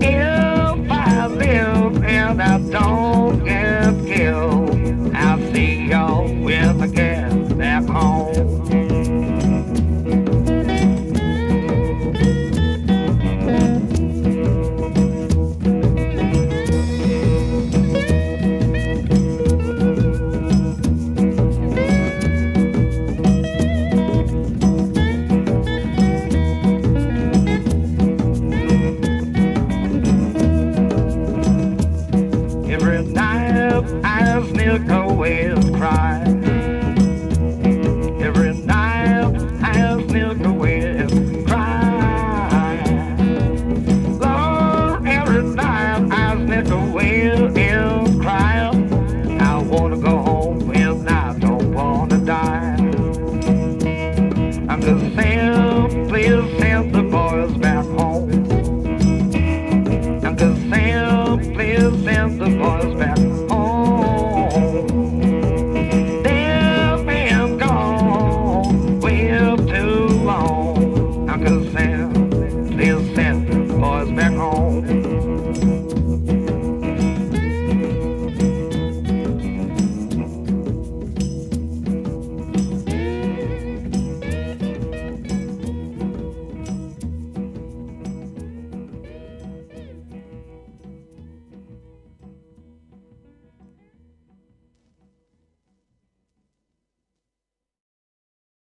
If I live and I don't give. whale's cry. Every night has Milky Way's cry. Lord, every night has Milky Way's cry. I wanna go home and I don't wanna die. I'm just saying, please send the boys back home. I'm just saying, please send the